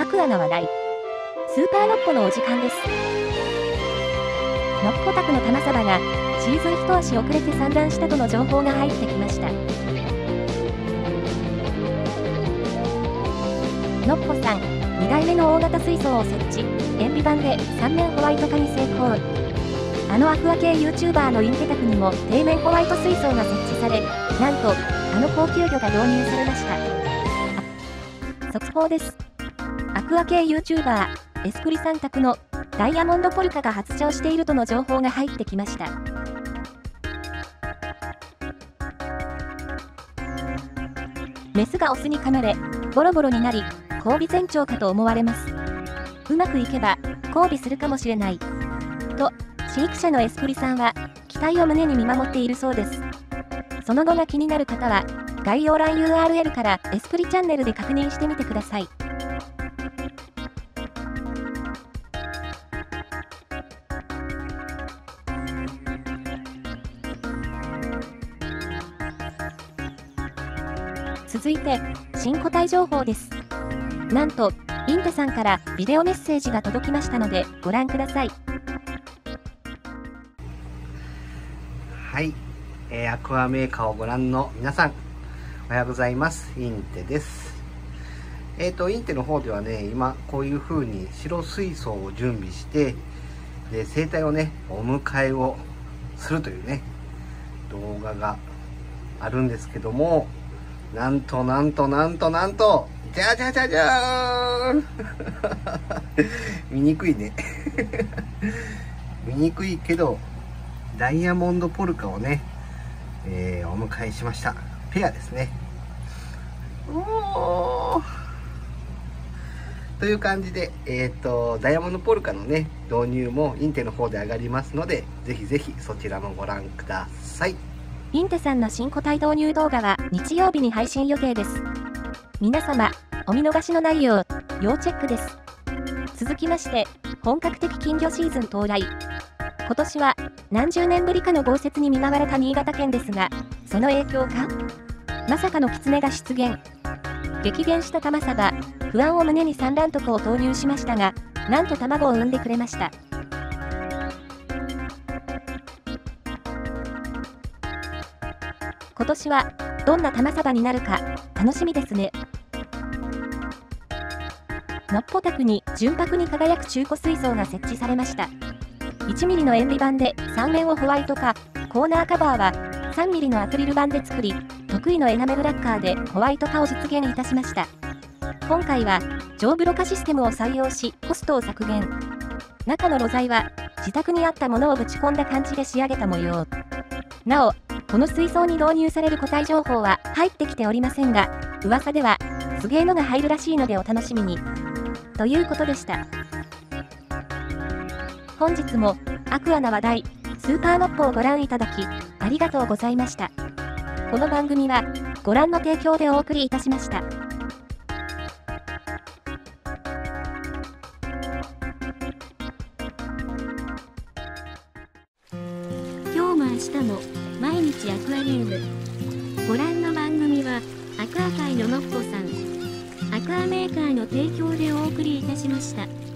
アクアな話題。スーパーノッポのお時間です。ノッポ宅の玉サバがシーズン一足遅れて産卵したとの情報が入ってきました。ノッポさん、2台目の大型水槽を設置、塩ビ版で3面ホワイト化に成功。あのアクア系 YouTuber のインテタクにも底面ホワイト水槽が設置され、なんと、あの高級魚が導入されました。速報です。アクア系 YouTuber、エスクリさん宅のダイヤモンドポルカが発症しているとの情報が入ってきました。メスがオスに噛まれ、ボロボロになり、交尾前兆かと思われます。うまくいけば、交尾するかもしれない。と、飼育者のエスクリさんは、期待を胸に見守っているそうです。その後が気になる方は、概要欄 URL からエスクリチャンネルで確認してみてください。続いて、新個体情報です。なんと、インテさんからビデオメッセージが届きましたので、ご覧ください。はい、えー、アクアメーカーをご覧の皆さん、おはようございます。インテです。えっ、ー、と、インテの方ではね、今、こういう風に白水槽を準備して、で、生態をね、お迎えをするというね、動画があるんですけども、なんとなんとなんとなんと、じゃじゃじゃじゃーん 見にくいね 見にくいけど、ダイヤモンドポルカをね、えー、お迎えしました。ペアですね。おという感じで、えっ、ー、と、ダイヤモンドポルカのね、導入もインテの方で上がりますので、ぜひぜひそちらもご覧ください。インテさんの新個体導入動画は日曜日に配信予定です。皆様、お見逃しのないよう、要チェックです。続きまして、本格的金魚シーズン到来。今年は何十年ぶりかの豪雪に見舞われた新潟県ですが、その影響か？まさかの狐が出現。激減した玉サバ、不安を胸に産卵床を投入しましたが、なんと卵を産んでくれました。今年はどんな玉サバになるか楽しみですね。のっぽ宅に純白に輝く中古水槽が設置されました。1mm の塩ビ板で3面をホワイト化、コーナーカバーは 3mm のアクリル板で作り、得意のエナメルラッカーでホワイト化を実現いたしました。今回は、丈夫ろ過システムを採用し、コストを削減。中の露材は、自宅にあったものをぶち込んだ感じで仕上げた模様。なお、この水槽に導入される個体情報は入ってきておりませんが、噂では、すげえのが入るらしいのでお楽しみに。ということでした。本日もアクアな話題、スーパーノッポをご覧いただき、ありがとうございました。この番組は、ご覧の提供でお送りいたしました。今日も明日も毎日アクアリウムご覧の番組はアクア界のノッポさんアクアメーカーの提供でお送りいたしました。